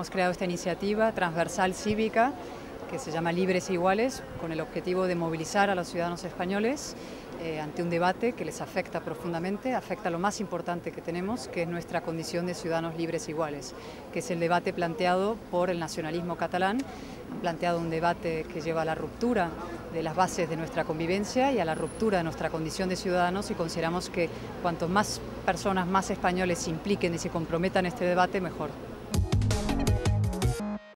Hemos creado esta iniciativa transversal cívica que se llama Libres e Iguales, con el objetivo de movilizar a los ciudadanos españoles eh, ante un debate que les afecta profundamente, afecta lo más importante que tenemos, que es nuestra condición de ciudadanos libres e iguales, que es el debate planteado por el nacionalismo catalán, han planteado un debate que lleva a la ruptura de las bases de nuestra convivencia y a la ruptura de nuestra condición de ciudadanos y consideramos que cuanto más personas, más españoles se impliquen y se comprometan en este debate, mejor.